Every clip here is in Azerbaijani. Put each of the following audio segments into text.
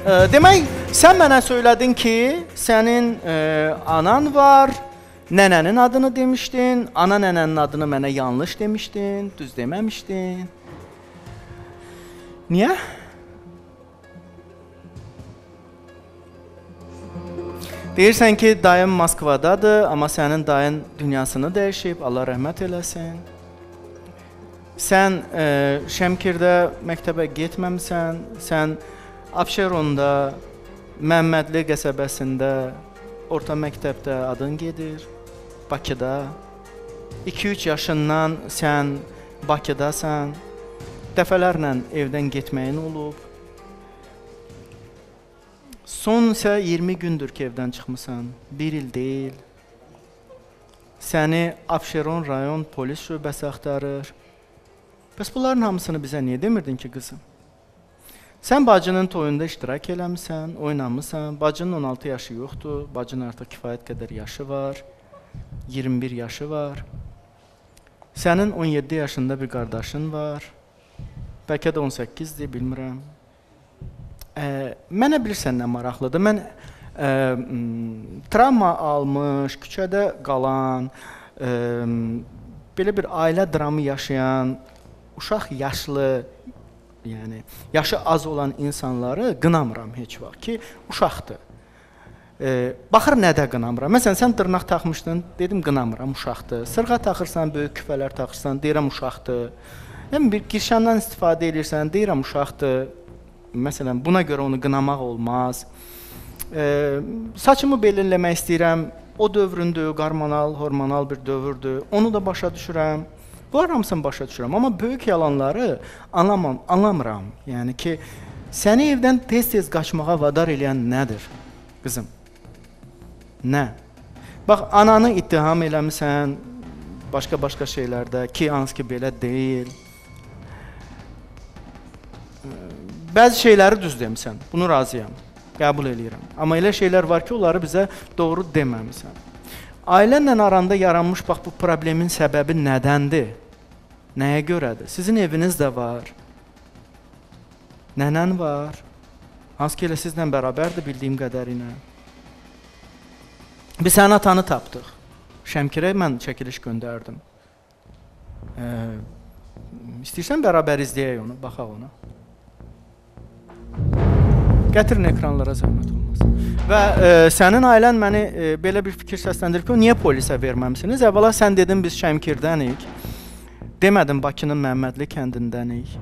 E, demək, sən mənə söylədin ki, sənin e, anan var, nənənin adını demişdin, ana nənənin adını mənə yanlış demişdin, düz deməmişdin. Niyə? Deyirsən ki, dayın Moskvadadır, amma sənin dayın dünyasını dəyişib, Allah rəhmət eləsin. Sən e, Şəmkirdə məktəbə getməmisən, sən Abşeronda, Məmmədli qəsəbəsində orta məktəbdə adın gedir. Bakıda 2-3 yaşından sən Bakıdasan. Dəfələrlə evdən getməyin olub. Son isə 20 gündür ki, evdən çıxmısan. 1 il deyil. Səni Abşeron rayon polis şöbəsi axtarır. Bəs bunların hamısını bizə niyə demirdin ki, qızım? Sən bacının toyunda iştirak eləmisən, oynamısan. Bacının 16 yaşı yoxdur. Bacının artıq kifayət qədər yaşı var. 21 yaşı var. Sənin 17 yaşında bir qardaşın var. Bəlkə də 18-dir, bilmirəm. Ə, mənə bilirsən nə maraqlıdır. Mən ə, travma almış, küçədə qalan, ə, belə bir ailə dramı yaşayan, uşaq yaşlı, yəni yaşı az olan insanları qınamıram heç vaxt ki, uşaqdır. E, baxır nədə qınamıram. Məsələn, sən dırnaq taxmışdın, dedim qınamıram, uşaqdır. Sırğa taxırsan, böyük küfələr taxırsan, deyirəm uşaqdır. Yəni bir kirşandan istifadə edirsən, deyirəm uşaqdır. Məsələn, buna görə onu qınamaq olmaz. E, saçımı belirləmək istəyirəm. O dövründür, hormonal, hormonal bir dövrdür. Onu da başa düşürəm. Bunlar hamısını başa düşürəm, amma böyük yalanları anlamam, anlamıram. Yəni ki, səni evdən tez-tez qaçmağa vadar eləyən nədir? Qızım. Nə? Bax, ananı ittiham eləmisən başqa-başqa şeylərdə ki, hansı ki belə deyil. Bəzi şeyləri düz demisən. Bunu razıyam. Qəbul eləyirəm. Amma elə şeylər var ki, onları bizə doğru deməmisən. Ailənlə aranda yaranmış bax bu problemin səbəbi nədəndir? Nəyə görədir? Sizin eviniz də var. Nənən var. Hansı ki elə sizlə bərabərdir bildiyim qədərinə. Biz sənin atanı tapdıq. Şəmkirə mən çəkiliş göndərdim. E, istəyirsən bərabər izləyək onu, baxaq ona. Gətirin ekranlara zəhmət olmaz. Və e, sənin ailən məni e, belə bir fikir səsləndirib ki, niyə polisə verməmisiniz? Əvvəla sən dedin biz Şəmkirdənik. Demədim Bakının Məmmədli kəndindənik.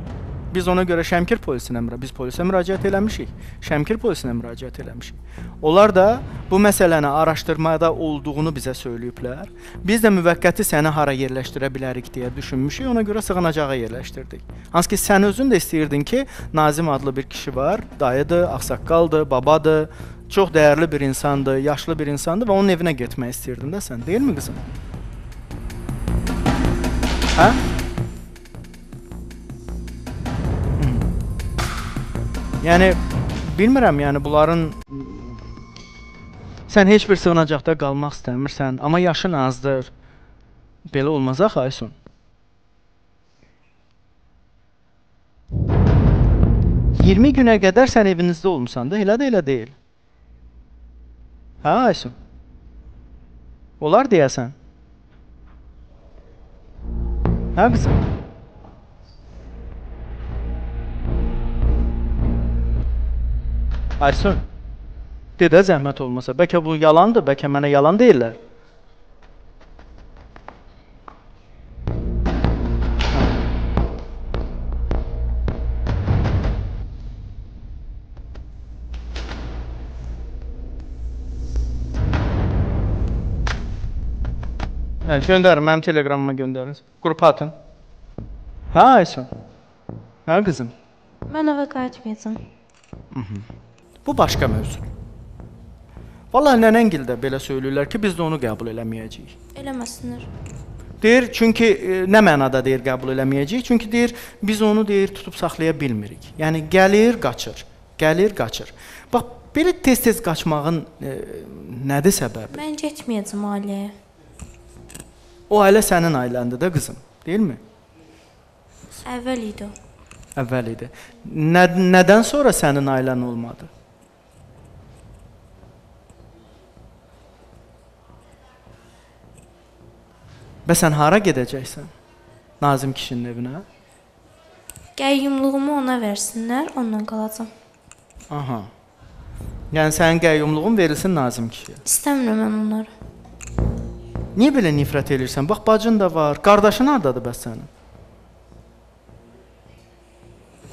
Biz ona görə Şəmkir polisinə biz polisə müraciət eləmişik. Şəmkir polisinə müraciət eləmişik. Onlar da bu məsələni araşdırmada olduğunu bizə söyləyiblər. Biz də müvəqqəti səni hara yerləşdirə bilərik deyə düşünmüşük. Ona görə sığınacağa yerləşdirdik. Hansı ki sən özün də istəyirdin ki, Nazim adlı bir kişi var, dayıdır, ağsaqqaldır, babadır, çox dəyərli bir insandır, yaşlı bir insandır və onun evinə getmək istəyirdin də sən, deyilmi qızım? Hə? Yəni bilmirəm, yəni bunların sən heç bir sığınacaqda qalmaq istəmirsən, amma yaşın azdır. Belə olmaz axı Aysun. Yirmi günə qədər sən evinizdə olmusan da, elə də elə deyil. Hə Aysun? Olar deyəsən. Hə qızım? Aysun. De də zəhmət olmasa. Bəlkə bu yalandır, bəlkə mənə yalan deyirlər. Hə, göndərin, mənim Telegramıma göndərin. Qrupa atın. Hə, Aysun. Hə, qızım. Mən evə qayıtmayacağam. Mhm. Bu başqa mövzu. Vallahi nənəngil də belə söyləyirlər ki, biz də onu qəbul eləməyəcəyik. Eləməsinlər. Deyir, çünki e, nə mənada deyir qəbul eləməyəcəyik? Çünki deyir, biz onu deyir tutub saxlaya bilmirik. Yəni gəlir, qaçır. Gəlir, qaçır. Bax, belə tez-tez qaçmağın e, nədir səbəbi? Mən getməyəcəm ailəyə. O ailə sənin ailəndə də qızım, deyilmi? Əvvəl idi o. Əvvəl idi. Nə, nədən sonra sənin ailən olmadı? Bəs sən hara gedəcəksən? Nazim kişinin evinə? Qəyyumluğumu ona versinlər, ondan qalacam. Aha. Yəni sənin qəyyumluğun verilsin Nazim kişiyə. İstəmirəm mən onları. Niyə belə nifrət edirsən? Bax bacın da var, qardaşın hardadır bəs sənin?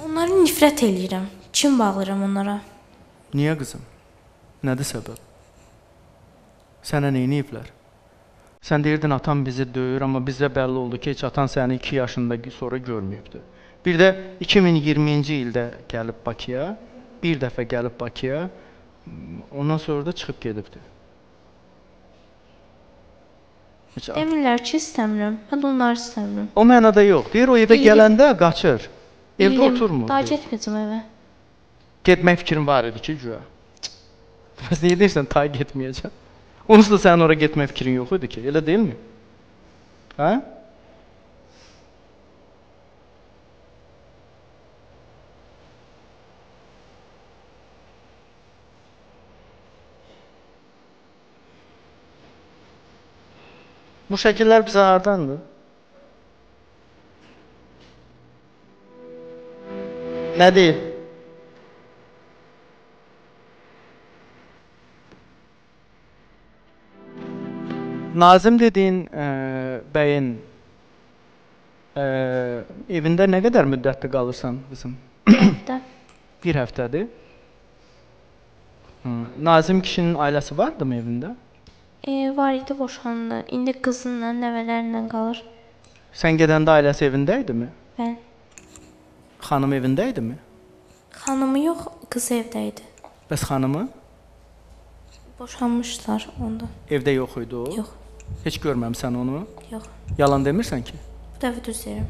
Onları nifrət eləyirəm. Kim bağlayıram onlara? Niyə qızım? Nədir səbəb? Sənə nə ediblər? Sən deyirdin atam bizi döyür, amma bizə bəlli oldu ki, heç atan səni 2 yaşında sonra görməyibdi. Bir də 2020-ci ildə gəlib Bakıya, bir dəfə gəlib Bakıya, ondan sonra da çıxıb gedibdi. Heç at- Demirlər ki, istəmirəm. Mən də onları istəmirəm. o mənada yox. Deyir o evə Bildim. gələndə qaçır. Evdə Bildim, oturmur. Daha deyir. getməyəcəm evə. Getmək fikrin var idi ki, güya. Bəs niyə deyirsən tay getməyəcəm? Onsuz da sənin ora getmək fikrin yox idi ki, elə deyilmi? Hə? Bu şəkillər bizə hardandır? Nə deyir? Nazim dediyin ə, bəyin ə, evində nə qədər müddətli qalırsan qızım? Də. Bir həftədir. Hı. Nazim kişinin ailəsi vardımı evində? E, var idi boşandı. İndi qızınla, nəvələrlə qalır. Sən gedəndə ailəsi evində idimi? Bəli. Xanım evində idimi? Xanımı yox, qızı evdə idi. Bəs xanımı Boşanmışlar onda. evdə yox idi o? Yox, Heç görməmisən onu? yox. Yalan demirsən ki? Bu dəfə düz deyirəm.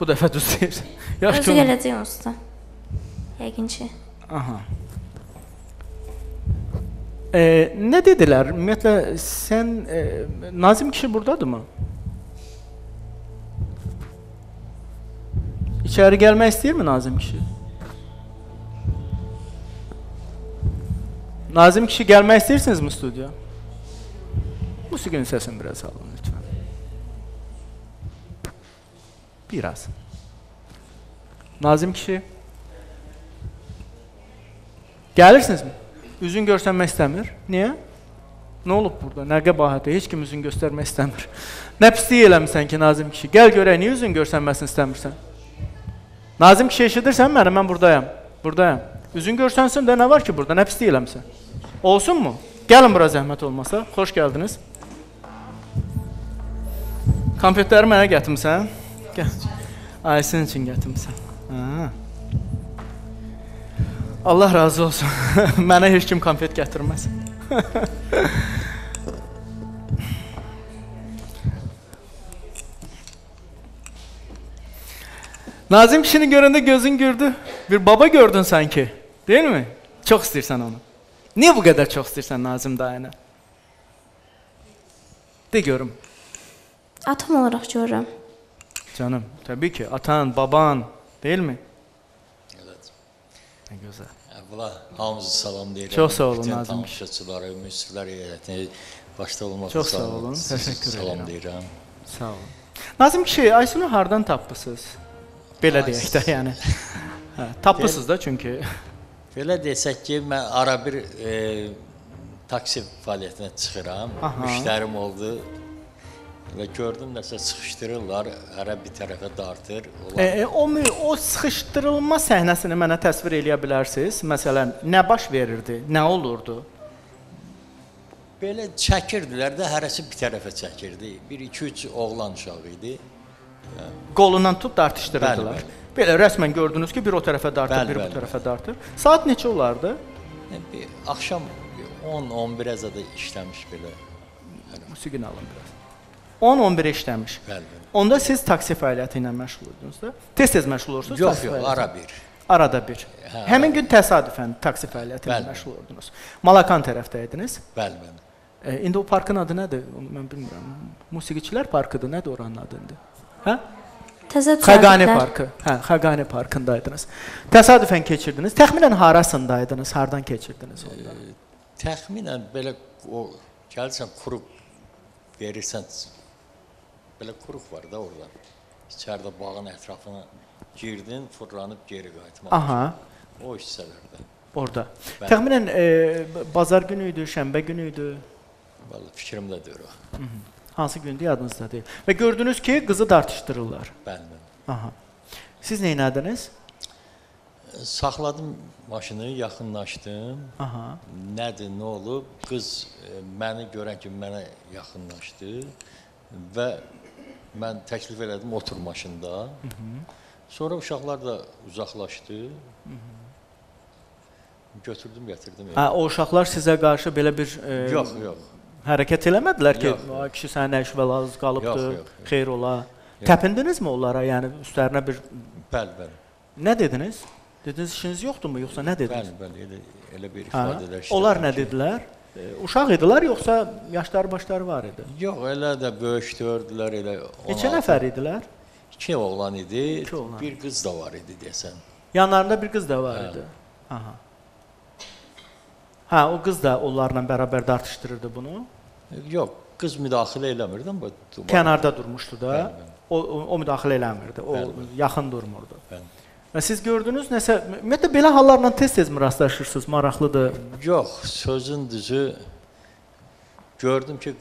Bu dəfə düz deyirsən. Özü Yaxşı. gələcək onsuz da. Yəqin ki. Aha. E, nə dedilər? Ümumiyyətlə sən e, Nazim kişi burdadırmı? İçəri gəlmək istəyirmi Nazim kişi? Nazim kişi gəlmək istəyirsinizmi studiya? Musiqinin səsini biraz alın lütfən. Biraz. Nazim kişi Gəlirsinizmi? Üzün göstərmək istəmir. Niyə? Nə olub burada? Nə qəbahəti? Heç kim üzün göstərmək istəmir. Nə pislik eləmisən ki, Nazim kişi? Gəl görək, niyə üzün göstərməsini istəmirsən? Nazim kişi eşidirsən məni? Mən burdayam. Burdayam. Üzün görsənsin də nə var ki burada? Nə pislik eləmisən? Olsunmu? Gəlin bura zəhmət olmasa. Xoş gəldiniz. Konfetləri mənə gətirmisən? Gəl. Ay, sənin üçün gətirmisən. Ha. Allah razı olsun. Mənə heç kim konfet gətirməz. Nazim kişini görəndə gözün gürdü. Bir baba gördün sanki. Değil mi? Çox istəyirsən onu. Niyə bu qədər çox istəyirsən Nazim dayını? De görüm. Atam olaraq görürəm. Canım, təbii ki, atan, baban, deyilmi? Nə gözəl. Əvvəla hamınızı salamlayıram. Çox sağ olun, Nazım. tamaşaçıları, müsiflər heyətini başda olmaqla Çox sağ olun, təşəkkür edirəm. Salamlayıram. Sağ olun. Nazim kişi, Aysunu hardan tapmısınız? Belə Ay, deyək də, yəni. Hə, tapmısınız da çünki. Belə desək ki, mən ara bir e, taksi fəaliyyətinə çıxıram. Aha. Müştərim oldu Və gördüm nəsə sıxışdırırlar, hərə bir tərəfə dartır. Onlar... E, e, o o sıxışdırılma səhnəsini mənə təsvir eləyə bilərsiniz? Məsələn, nə baş verirdi? Nə olurdu? Belə çəkirdilər də hərəsi bir tərəfə çəkirdi. 1 2 3 oğlan uşağı idi. E, Qolundan tutub dartışdırırdılar. Bəli, bəli. Belə rəsmən gördünüz ki, bir o tərəfə dartır, bəli, bir bəli, bu tərəfə bəli. dartır. Saat neçə olardı? E, bir axşam 10-11-ə qədər işləmiş belə. Musiqi alındı. 10-11-ə işləmiş. Bəli. Onda siz taksi fəaliyyəti ilə məşğul idiniz də? Tez-tez məşğul olursunuz? Yox, yox, ara bir. Arada bir. Hə. Həmin gün təsadüfən taksi fəaliyyəti ilə məşğul oldunuz. Malakan tərəfdə idiniz? Bəli, bəli. E, indi o parkın adı nədir? Onu mən bilmirəm. Musiqiçilər parkıdır, nədir oranın adı indi? Hə? Təsadüfən Xəqani parkı. Hə, Xəqani parkındaydınız. Təsadüfən keçirdiniz. Təxminən harasındaydınız? Hardan keçirdiniz onda? E, təxminən belə o gəlsən qrup verirsən belə quruq var da orada. İçəridə bağın ətrafına girdin, fırlanıb geri qayıtmaq. Aha, O hissələrdə. orada. Bəli. Təxminən e, bazar günü idi, şənbə günü idi. Vallahi fikrimdə deyir o. Hansı gündür yadınızda deyil. Və gördünüz ki, qızı dartışdırırlar. Bəli. Aha. Siz nə etdiniz? Saxladım maşını, yaxınlaşdım. Aha. Nədir, nə olub? Qız e, məni görən kimi mənə yaxınlaşdı və mən təklif elədim otur maşında. Sonra uşaqlar da uzaqlaşdı. Götürdüm, gətirdim. Hə, o uşaqlar sizə qarşı belə bir e, Yox, yox. hərəkət eləmədilər ki, Yox, yox. "Ay kişi sənin nə işi bəlaz qalıbdı, Yox, yox, yox. xeyr ola." Yox. Təpindinizmi onlara? Yəni üstlərinə bir Bəli, bəli. nə dediniz? Dediniz işiniz yoxdurmu yoxsa nə dediniz? Bəli, bəli, elə elə bir ifadələr işlədim Onlar nə ki- dedilər? E, uşaq idilər yoxsa yaşları başları var idi? Yox, elə də böyükdürdülər, elə Neçə 16 nəfər idilər? İki oğlan idi, İki oğlan. bir qız da var idi desən. Yanlarında bir qız da var Hə. idi. Aha. Hə, o qız da onlarla bərabər dartışdırırdı bunu. Yox, qız müdaxilə eləmirdi, amma Kənarda durmuşdu da. Bəli, bəli. O, o, o müdaxilə eləmirdi. O Bəli, bəli. yaxın durmurdu. Bəli. Və siz gördünüz nəsə ümumiyyətlə belə hallarla tez-tez mi rastlaşırsınız? Maraqlıdır. Yox, sözün düzü gördüm ki,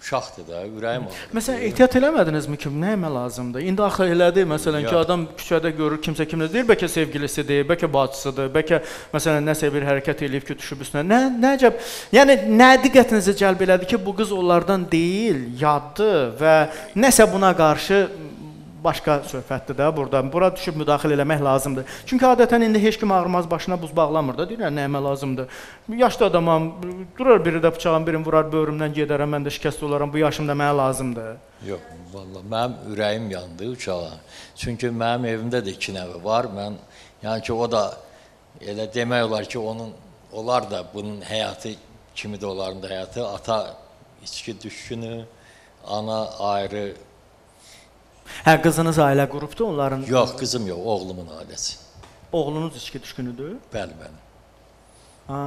uşaqdır da, ürəyim ağrıdı. Məsələn, ehtiyat eləmədinizmi ki, nə etmək lazımdır? İndi axı elədi, məsələn ki, Yox. adam küçədə görür, kimsə kimlə deyir, bəlkə sevgilisidir, bəlkə bacısıdır, bəlkə məsələn nəsə bir hərəkət eləyib ki, düşüb üstünə. Nə nəcəb? Yəni nə diqqətinizi cəlb elədi ki, bu qız onlardan deyil, yaddır və nəsə buna qarşı başqa söhbətdir də burada. Bura düşüb müdaxilə eləmək lazımdır. Çünki adətən indi heç kim ağrımaz başına buz bağlamır da. Deyirlər nə etmək lazımdır. Yaşlı adamam, durur biri də bıçağın birini vurar böğrümdən gedərəm, mən də şikəst olaram. Bu yaşımda mənə lazımdır. Yox, vallah mənim ürəyim yandı uşağa. Çünki mənim evimdə də iki nəvi var. Mən yəni ki, o da elə demək olar ki, onun onlar da bunun həyatı kimidir onların da həyatı. Ata içki düşkünü, ana ayrı. Hə, qızınız ailə qurubdu, onların Yox, qızım yox, oğlumun ailəsi. oğlunuz içki düşkünüdür. Bəli, bəli. Ha.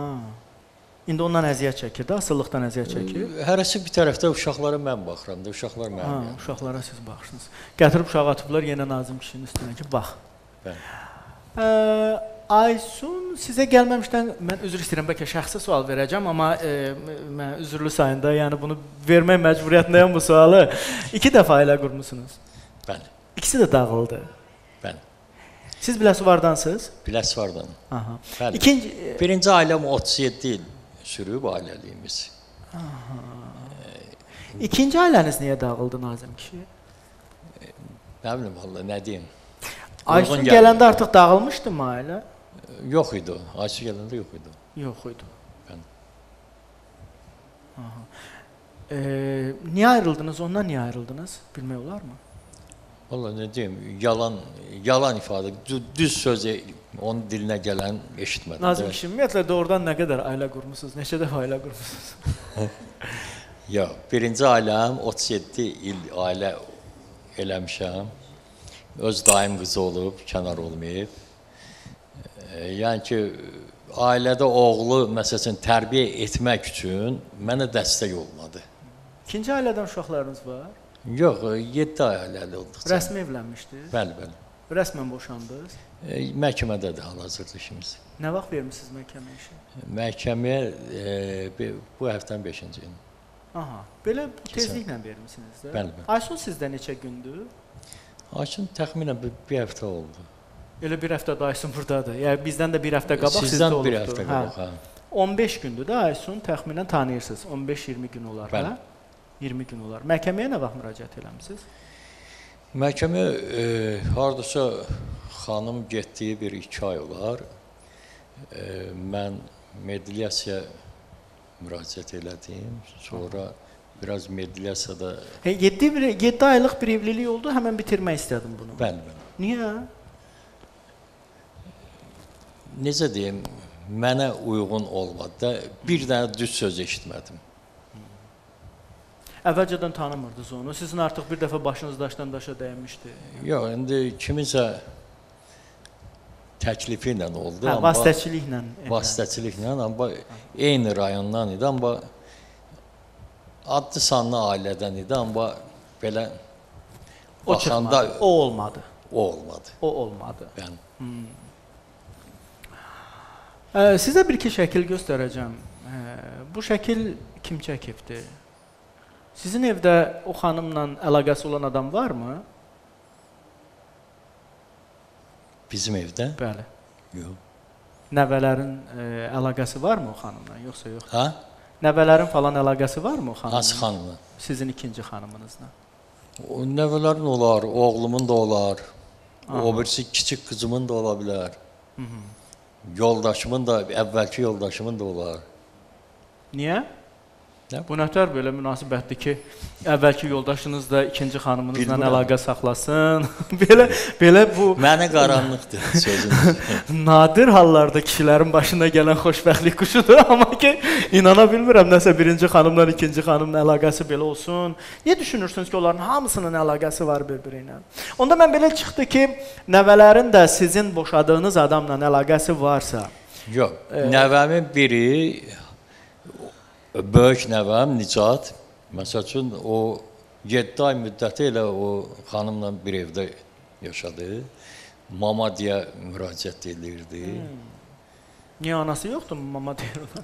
İndi ondan əziyyət çəkir də, asıllıqdan əziyyət çəkir. Hərəsi bir tərəfdə uşaqlara mən baxıram da, uşaqlar mənim. Ha, yanımda. uşaqlara siz baxırsınız. Gətirib uşağı atıblar yenə Nazim kişinin üstünə ki, bax. Bəli. Ə, Aysun sizə gəlməmişdən mən üzr istəyirəm, bəlkə şəxsi sual verəcəm, amma e, mən üzrlü sayında, yəni bunu vermək məcburiyyətindəyəm bu sualı. 2 dəfə ailə qurmusunuz. Bəli. İkisi də dağıldı. Bəli. Siz Biləsuvardansınız? Biləsvardan. Aha. Bəli. İkinci Birinci ailəm 37 il sürüb ailəliyimiz. ikinci ailəniz niyə dağıldı Nazim kişi? Nə bilim valla nə deyim. Gəldi. gələndə artıq dağılmışdı mı ailə? Yox idi. Aysu gələndə yox idi. Yox idi. Bəli. Aha. E, niyə ayrıldınız? Ondan niyə ayrıldınız? Bilmək olarmı? Valla nə deyim, yalan yalan ifadə, dü- düz söz e- onun dilinə gələn eşitmədim. Nazim kişi, ümumiyyətlə doğrudan nə qədər ailə qurmusunuz? Neçə dəfə ailə qurmusunuz? Yox, birinci ailəm 37 il ailə eləmişəm. Öz daim qızı olub, kənar olmayıb. E, yəni ki, ailədə oğlu məsələn tərbiyə etmək üçün mənə dəstək olmadı. İkinci ailədən uşaqlarınız var? Yox, 7 ailəli olduqca. Rəsmi evlənmişdiniz? Bəli, bəli. Rəsmən boşandınız? E, məhkəmədədir hal-hazırda işimiz. Nə vaxt vermisiniz məhkəmə işi? Məhkəməyə e, bu həftənin 5-ci günü. Aha. Belə tezliklə vermisiniz də? Bəli, bəli. Aysun sizdə neçə gündür? Hakim təxminən bir, bir həftə oldu. Elə bir həftə də Aysun burdadır. Yəni bizdən də bir həftə qabaq sizdə Sizdən olubdu. bir həftə qabaq. Hə. 15 gündür də Aysun təxminən tanıyırsınız. 15-20 gün olar, Bəli. hə? 20 gün olar. Məhkəməyə nə vaxt müraciət eləmisiniz? Məhkəmə e, hardasa xanım getdiyi bir 2 ay olar. E, mən mediasiyaya müraciət elədim. Sonra biraz mediasiyada Hə 7 bir 7 aylıq bir evlilik oldu, həmin bitirmək istədim bunu. bəli, bəli. Niyə? Necə deyim, mənə uyğun olmadı da bir dənə düz söz eşitmədim. Əvvəlcədən tanımırdınız onu. Sizin artıq bir dəfə başınız daşdan daşa dəymişdi. Yox, indi kiminsə təklifi ilə oldu, Hə, amma vasitəçiliklə. vasitəçiliklə, amma eyni rayondan idi, amma adlı sanlı ailədən idi, amma belə O baxanda çıxmadı. O olmadı. o olmadı. O olmadı. Yəni Ə, sizə bir iki şəkil göstərəcəm. Ə, bu şəkil kim çəkibdi? Sizin evdə o xanımla əlaqəsi olan adam varmı? bizim evdə Bəli. yox. Nəvələrin ə, əlaqəsi varmı o xanımla, yoxsa yox? Hə? Nəvələrin falan əlaqəsi varmı o xanımla? Hansı xanımla? Sizin ikinci xanımınızla. O nəvələrin olar, oğlumun da olar. O birisi kiçik qızımın da ola bilər. Yoldaşımın da, əvvəlki yoldaşımın da olar. Niyə? Nə? Bu nətər belə münasibətdir ki, əvvəlki yoldaşınız da ikinci xanımınızla Bilmirəm. əlaqə saxlasın. belə belə bu Mənə qaranlıqdır sözün. nadir hallarda kişilərin başına gələn xoşbəxtlik quşudur, amma ki, inana bilmirəm nəsə birinci xanımla ikinci xanımın əlaqəsi belə olsun. Niyə düşünürsünüz ki, onların hamısının əlaqəsi var bir-biri ilə? Onda mən belə çıxdı ki, nəvələrin də sizin boşadığınız adamla əlaqəsi varsa, Yox, nəvəmin biri böyük nəvəm Nicat, məsəl üçün o 7 ay müddəti ilə o xanımla bir evdə yaşadı. Mama deyə müraciət edirdi. niyə anası yoxdur mama deyir ona?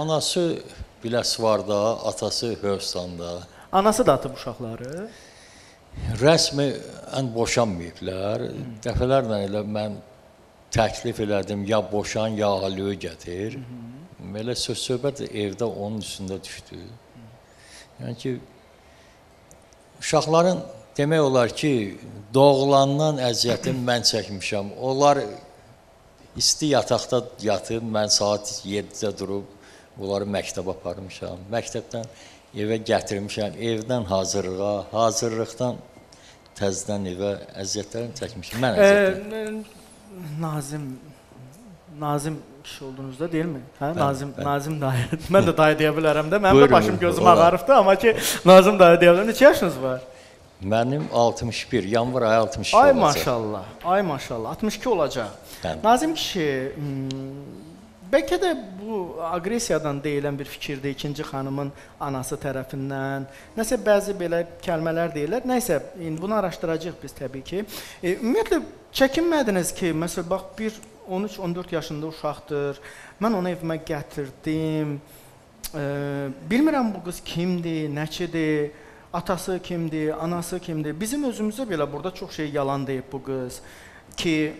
Anası Biləsvarda, atası Hövsanda. Anası da atıb uşaqları. Rəsmən boşanmayıblar. Dəfələrlə elə mən təklif elədim, ya boşan, ya alıyor gətir. Belə söz-söhbət evdə onun üstündə düşdü. Yəni ki uşaqların demək olar ki, doğulandan əziyyətini mən çəkmişəm. Onlar isti yataqda yatıb, mən saat 7-də durub onları məktəbə aparmışam. Məktəbdən evə gətirmişəm, evdən hazırlığa, hazırlıqdan təzədən evə əziyyətlərini çəkmişəm. Mən əziyyətlər. Ee, Nazim Nazim kişi olduğunuzda deyilmi? Hə, Bəli, Nazim, bəli. Nazim dayı. Mən də dayı deyə bilərəm də. Mənim də başım gözüm ağarıbdı, amma ki Nazim dayı deyə bilərəm. Neçə yaşınız var? Mənim 61, yanvar ayı 62 Ay olacaq. maşallah. Ay maşallah. 62 olacaq. Bəli. Nazim kişi, hmm, bəlkə də bu aqressiyadan deyilən bir fikirdir ikinci xanımın anası tərəfindən. Nəsə bəzi belə kəlmələr deyirlər. Nəysə, indi bunu araşdıracağıq biz təbii ki. E, ümumiyyətlə çəkinmədiniz ki, məsələn bax bir 13-14 yaşında uşaqdır. Mən onu evimə gətirdim. E, bilmirəm bu qız kimdir, nəçidir, atası kimdir, anası kimdir. Bizim özümüzə belə burada çox şey yalan deyib bu qız ki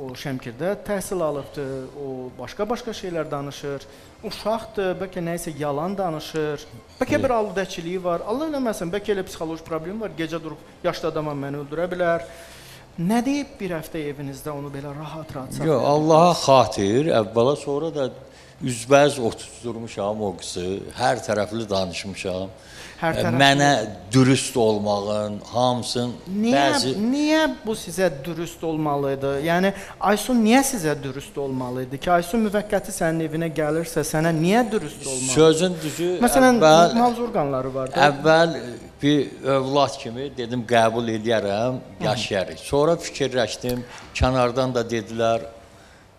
o Şəmkirdə təhsil alıbdı, o başqa-başqa şeylər danışır. Uşaqdır, bəlkə nəyisə yalan danışır. Bəlkə bir aludəçiliyi var. Allah eləməsin, bəlkə elə psixoloji problem var. Gecə durub yaşlı adama məni öldürə bilər. Nə deyib bir həftə evinizdə onu belə rahat-rahat saxlayır? Yox, Allaha xatir, əvvəla sonra da üzbəz oturtdurmuşam o qızı, hər tərəfli danışmışam. Hər tərəfli- Mənə dürüst olmağın, hamısın Niyə bəzi niyə bu sizə dürüst olmalı idi? Yəni Aysun niyə sizə dürüst olmalı idi ki, Aysun müvəqqəti sənin evinə gəlirsə, sənə niyə dürüst olmalı? sözün düzü Məsələn, əvvəl mavzurqanları var da. əvvəl bir övlad kimi dedim qəbul eləyərəm, yaşayarıq. Sonra fikirləşdim, kənardan da dedilər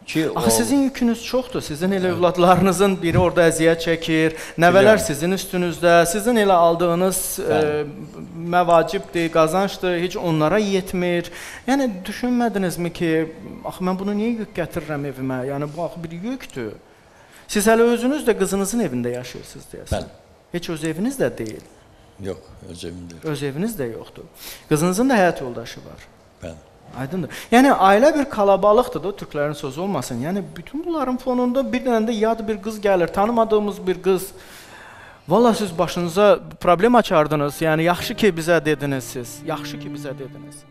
ki, Axı sizin yükünüz çoxdur. Sizin elə övladlarınızın biri orada əziyyət çəkir, nəvələr Bilirəm. sizin üstünüzdə, sizin elə aldığınız e, məvacibdir, qazancdır, heç onlara yetmir. Yəni düşünmədinizmi ki, axı mən bunu niyə yük gətirirəm evimə? Yəni bu axı bir yükdür. Siz hələ özünüz də qızınızın evində yaşayırsınız deyəsən. Bəli. Heç öz eviniz də deyil. yox, özümdür. Öz eviniz də yoxdur. Qızınızın da həyat yoldaşı var. Bəli. Aydındır. Yəni ailə bir kalabalıqdır da türklərin sözü olmasın. Yəni bütün bunların fonunda bir dənə də yad bir qız gəlir, tanımadığımız bir qız. Valla siz başınıza problem açardınız. Yəni yaxşı ki bizə dediniz siz. Yaxşı ki bizə dediniz.